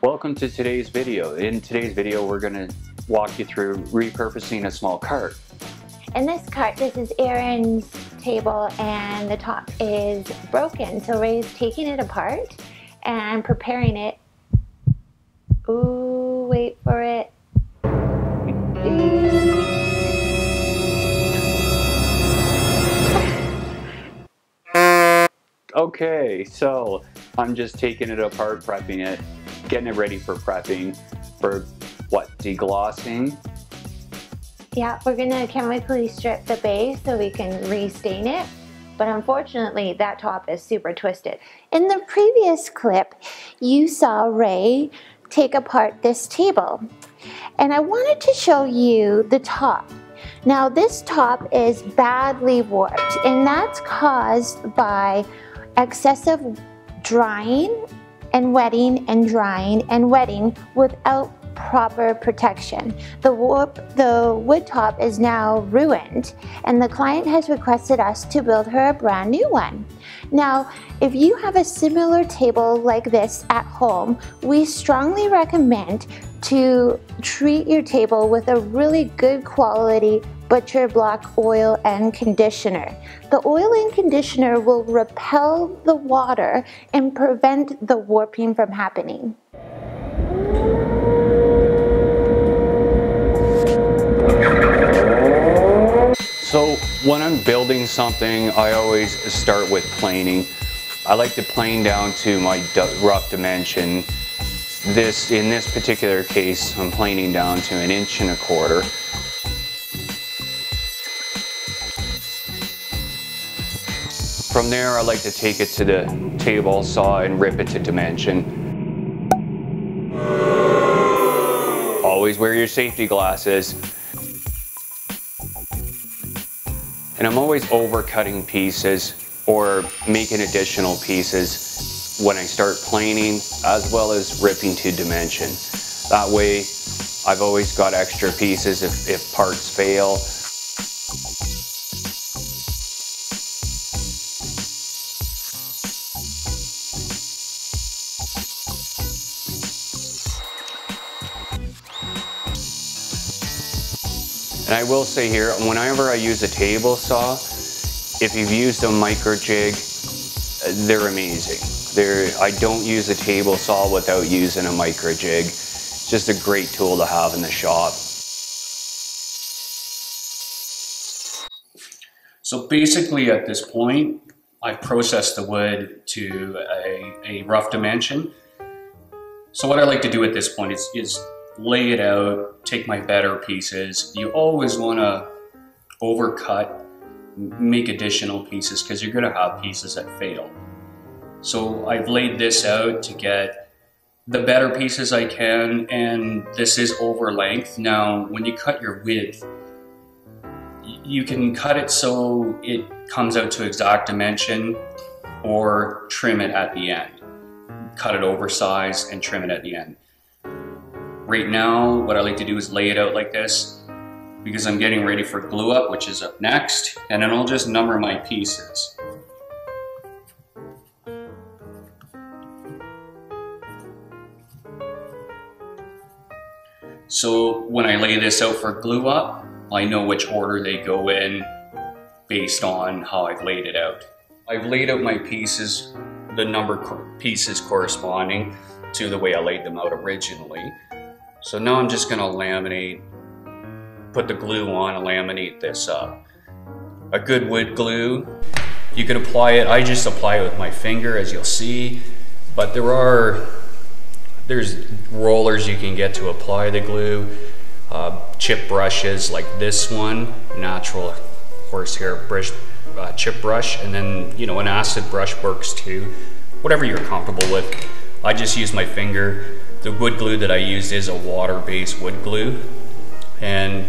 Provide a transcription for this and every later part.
Welcome to today's video. In today's video, we're gonna walk you through repurposing a small cart. In this cart, this is Aaron's table and the top is broken. So Ray's taking it apart and preparing it. Ooh, wait for it. Okay, so I'm just taking it apart, prepping it, getting it ready for prepping for what, deglossing? Yeah, we're gonna chemically strip the base so we can restain it. But unfortunately, that top is super twisted. In the previous clip, you saw Ray take apart this table. And I wanted to show you the top. Now this top is badly warped and that's caused by excessive drying and wetting and drying and wetting without proper protection. The, warp, the wood top is now ruined and the client has requested us to build her a brand new one. Now, if you have a similar table like this at home, we strongly recommend to treat your table with a really good quality butcher block oil and conditioner. The oil and conditioner will repel the water and prevent the warping from happening. So when I'm building something, I always start with planing. I like to plane down to my rough dimension. This, in this particular case, I'm planing down to an inch and a quarter. From there, I like to take it to the table saw and rip it to dimension. Always wear your safety glasses. And I'm always overcutting pieces or making additional pieces when I start planing as well as ripping to dimension. That way I've always got extra pieces if, if parts fail. And I will say here, whenever I use a table saw, if you've used a micro jig, they're amazing. They're, I don't use a table saw without using a micro jig. It's just a great tool to have in the shop. So basically at this point, I've processed the wood to a, a rough dimension. So what I like to do at this point is, is lay it out, take my better pieces. You always want to overcut, make additional pieces because you're going to have pieces that fail. So I've laid this out to get the better pieces I can and this is over length. Now when you cut your width, you can cut it so it comes out to exact dimension or trim it at the end. Cut it oversized and trim it at the end. Right now, what I like to do is lay it out like this because I'm getting ready for glue up, which is up next, and then I'll just number my pieces. So when I lay this out for glue up, I know which order they go in based on how I've laid it out. I've laid out my pieces, the number pieces corresponding to the way I laid them out originally. So now I'm just gonna laminate, put the glue on and laminate this up. A good wood glue, you can apply it, I just apply it with my finger as you'll see, but there are, there's rollers you can get to apply the glue, uh, chip brushes like this one, natural horsehair brush, uh, chip brush, and then, you know, an acid brush works too, whatever you're comfortable with. I just use my finger the wood glue that I used is a water-based wood glue and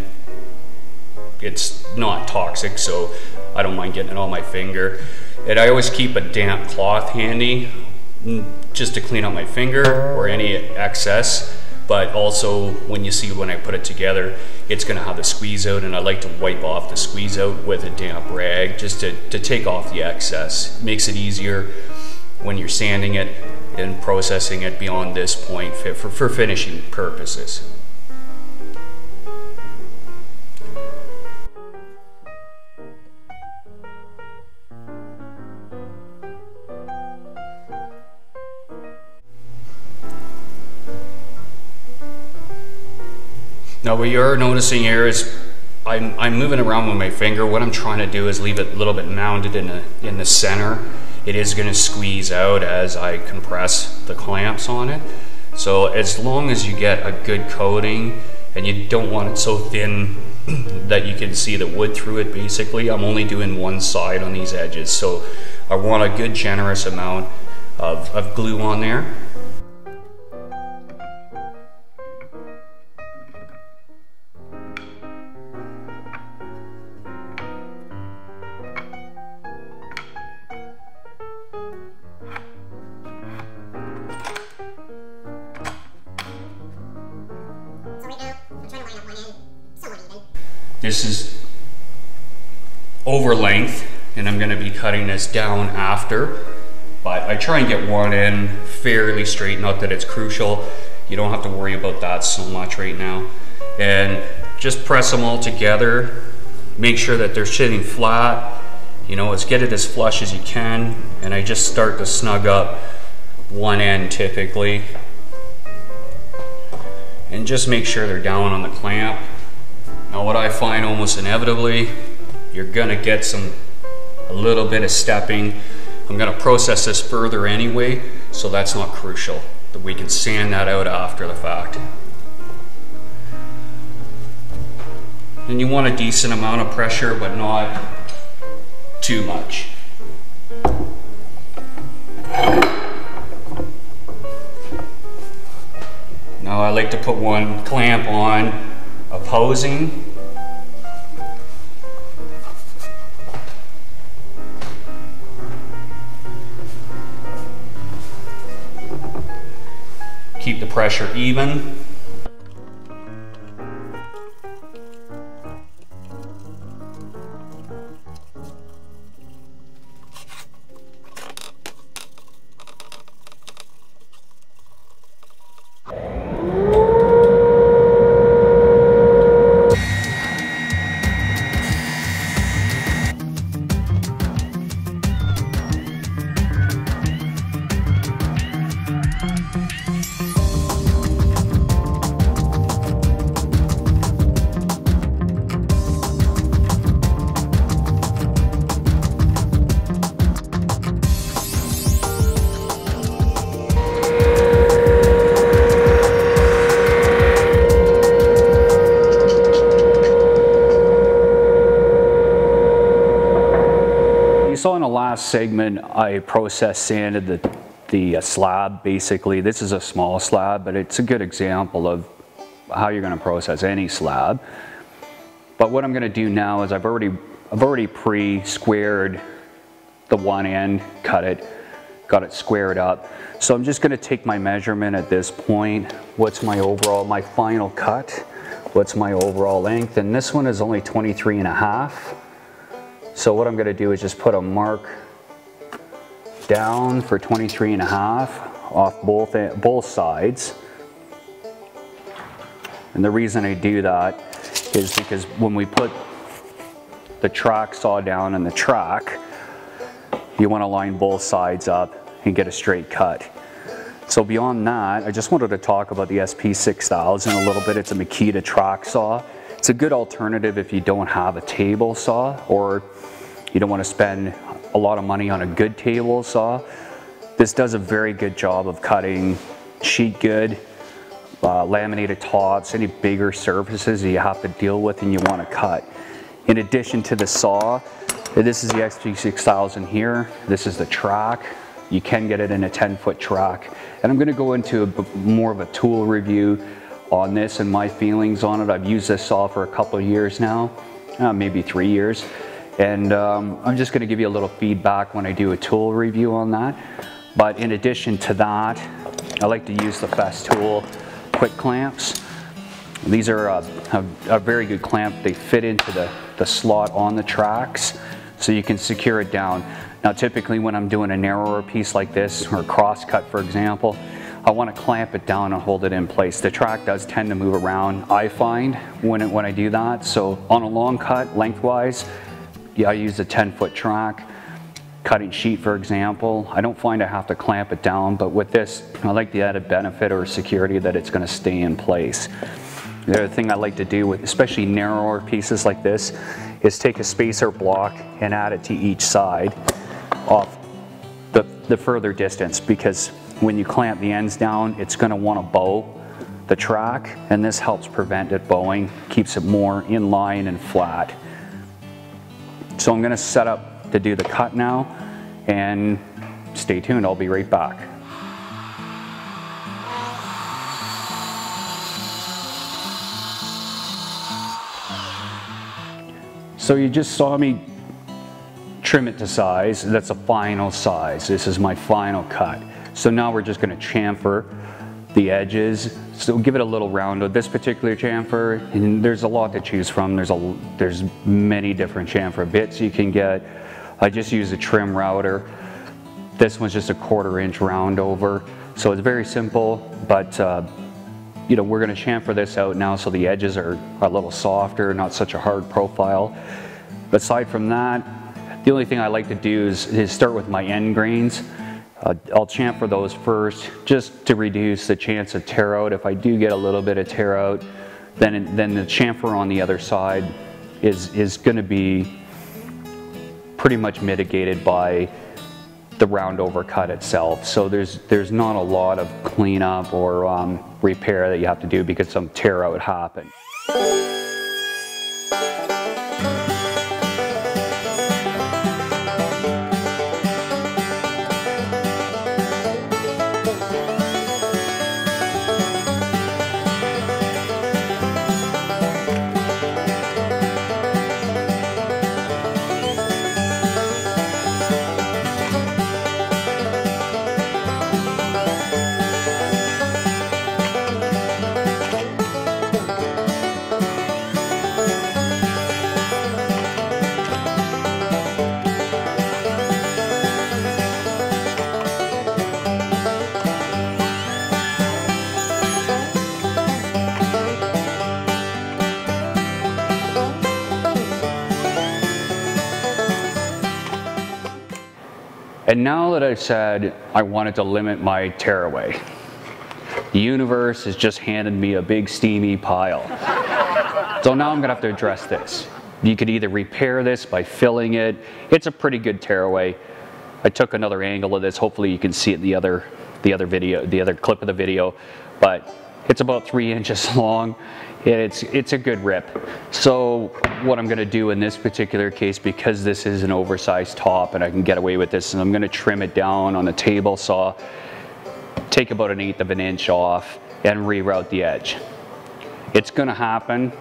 it's not toxic so I don't mind getting it on my finger. And I always keep a damp cloth handy mm, just to clean out my finger or any excess but also when you see when I put it together it's gonna have the squeeze out and I like to wipe off the squeeze out with a damp rag just to, to take off the excess. Makes it easier when you're sanding it and processing it beyond this point for, for finishing purposes. Now what you're noticing here is I'm, I'm moving around with my finger. What I'm trying to do is leave it a little bit mounded in the, in the center. It is going to squeeze out as I compress the clamps on it. So as long as you get a good coating and you don't want it so thin that you can see the wood through it basically, I'm only doing one side on these edges. So I want a good generous amount of, of glue on there. This is over length and I'm going to be cutting this down after. But I try and get one in fairly straight, not that it's crucial. You don't have to worry about that so much right now. And just press them all together. Make sure that they're sitting flat. You know, let's get it as flush as you can. And I just start to snug up one end typically. And just make sure they're down on the clamp. Now what I find almost inevitably, you're gonna get some, a little bit of stepping. I'm gonna process this further anyway, so that's not crucial. That we can sand that out after the fact. And you want a decent amount of pressure, but not too much. Now I like to put one clamp on opposing. Keep the pressure even. Last segment, I process sanded the, the uh, slab basically. This is a small slab, but it's a good example of how you're gonna process any slab. But what I'm gonna do now is I've already, I've already pre-squared the one end, cut it, got it squared up. So I'm just gonna take my measurement at this point. What's my overall, my final cut? What's my overall length? And this one is only 23 and a half. So what I'm gonna do is just put a mark down for 23 and a half off both, eh, both sides. And the reason I do that is because when we put the track saw down in the track, you want to line both sides up and get a straight cut. So beyond that, I just wanted to talk about the SP6000 a little bit. It's a Makita track saw. It's a good alternative if you don't have a table saw or you don't want to spend a lot of money on a good table saw. This does a very good job of cutting sheet good, uh, laminated tops, any bigger surfaces that you have to deal with and you want to cut. In addition to the saw, this is the SP6000 here. This is the track. You can get it in a 10 foot track. And I'm gonna go into a, more of a tool review on this and my feelings on it. I've used this saw for a couple of years now, uh, maybe three years. And um, I'm just gonna give you a little feedback when I do a tool review on that. But in addition to that, I like to use the Festool quick clamps. These are a, a, a, very good clamp. They fit into the, the slot on the tracks so you can secure it down. Now typically when I'm doing a narrower piece like this or cross cut for example, I want to clamp it down and hold it in place. The track does tend to move around, I find, when, it, when I do that. So on a long cut, lengthwise, I use a 10 foot track. Cutting sheet, for example, I don't find I have to clamp it down, but with this, I like the added benefit or security that it's going to stay in place. The other thing I like to do with especially narrower pieces like this is take a spacer block and add it to each side off the, the further distance because when you clamp the ends down, it's going to want to bow the track and this helps prevent it bowing, keeps it more in line and flat. So I'm going to set up to do the cut now and stay tuned, I'll be right back. So you just saw me trim it to size. That's a final size. This is my final cut. So now we're just gonna chamfer the edges. So give it a little round with this particular chamfer. And there's a lot to choose from. There's, a, there's many different chamfer bits you can get. I just use a trim router. This one's just a quarter inch round over. So it's very simple, but uh, you know, we're gonna chamfer this out now so the edges are a little softer, not such a hard profile. Aside from that, the only thing I like to do is, is start with my end grains. Uh, I'll chamfer those first just to reduce the chance of tear out. If I do get a little bit of tear out, then, then the chamfer on the other side is, is gonna be pretty much mitigated by the round over cut itself. So there's, there's not a lot of cleanup or um, repair that you have to do because some tear out happened. And now that I've said I wanted to limit my tearaway, the universe has just handed me a big steamy pile. so now I'm gonna have to address this. You could either repair this by filling it. It's a pretty good tearaway. I took another angle of this. Hopefully you can see it in the other, the other video, the other clip of the video, but it's about three inches long. It's, it's a good rip. So what I'm gonna do in this particular case, because this is an oversized top and I can get away with this, and I'm gonna trim it down on the table saw, take about an eighth of an inch off and reroute the edge. It's gonna happen.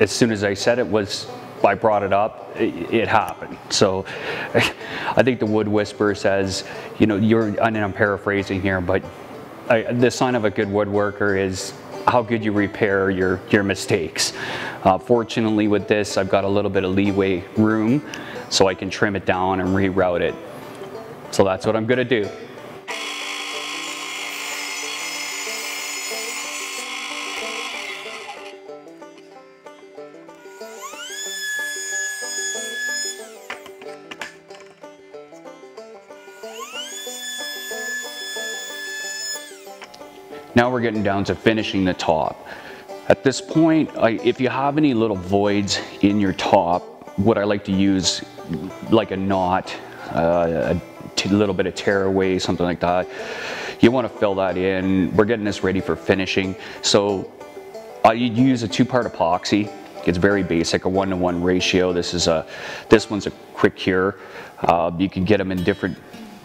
As soon as I said it was, I brought it up, it, it happened. So I think the wood whisperer says, you know, you're, and I'm paraphrasing here, but I, the sign of a good woodworker is how good you repair your, your mistakes. Uh, fortunately with this, I've got a little bit of leeway room so I can trim it down and reroute it. So that's what I'm gonna do. Now we're getting down to finishing the top. At this point, I, if you have any little voids in your top, what I like to use, like a knot, uh, a little bit of tearaway, something like that, you want to fill that in. We're getting this ready for finishing. So I use a two-part epoxy. It's very basic, a one-to-one -one ratio. This is a, this one's a quick cure. Uh, you can get them in different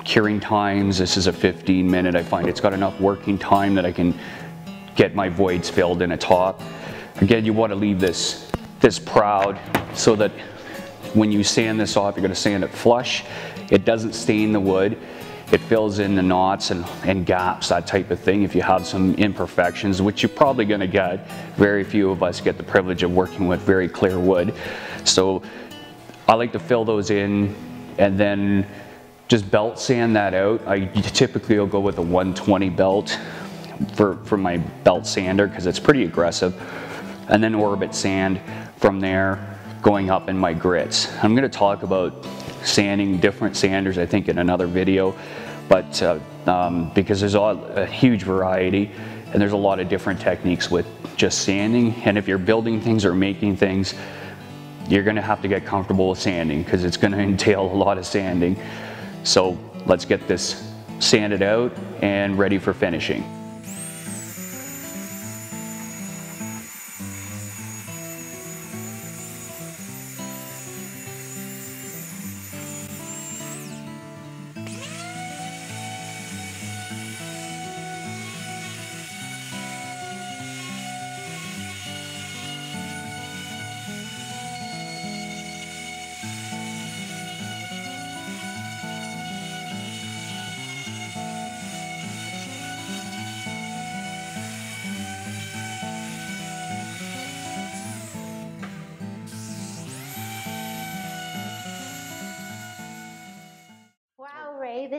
curing times. This is a 15 minute. I find it's got enough working time that I can get my voids filled in a top. Again, you want to leave this, this proud so that when you sand this off, you're going to sand it flush. It doesn't stain the wood. It fills in the knots and, and gaps, that type of thing. If you have some imperfections, which you're probably going to get, very few of us get the privilege of working with very clear wood. So I like to fill those in and then just belt sand that out. I typically will go with a 120 belt for, for my belt sander because it's pretty aggressive. And then orbit sand from there going up in my grits. I'm going to talk about sanding different sanders I think in another video but uh, um, because there's a, a huge variety and there's a lot of different techniques with just sanding and if you're building things or making things you're going to have to get comfortable with sanding because it's going to entail a lot of sanding so let's get this sanded out and ready for finishing.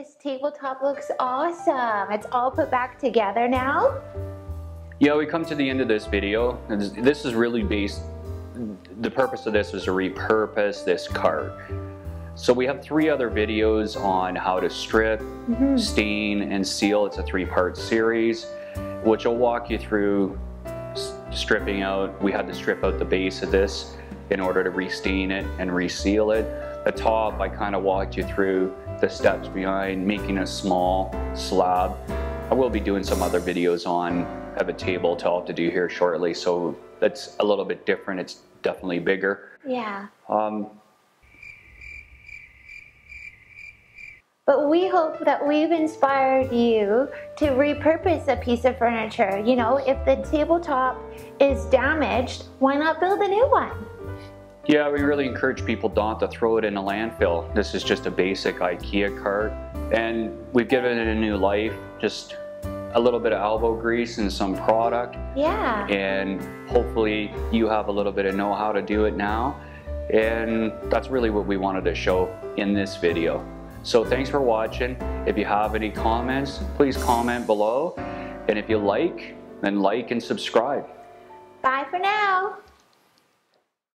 This tabletop looks awesome. It's all put back together now. Yeah, we come to the end of this video. This is really based, the purpose of this is to repurpose this cart. So we have three other videos on how to strip, mm -hmm. stain, and seal. It's a three-part series, which will walk you through stripping out. We had to strip out the base of this in order to restain it and reseal it. The top, I kind of walked you through the steps behind making a small slab. I will be doing some other videos on, have a tabletop to do here shortly, so that's a little bit different. It's definitely bigger. Yeah. Um, But we hope that we've inspired you to repurpose a piece of furniture. You know, if the tabletop is damaged, why not build a new one? Yeah, we really encourage people not to throw it in a landfill. This is just a basic IKEA cart and we've given it a new life, just a little bit of elbow grease and some product. Yeah. And hopefully you have a little bit of know-how to do it now. And that's really what we wanted to show in this video. So thanks for watching. If you have any comments, please comment below. And if you like, then like and subscribe. Bye for now.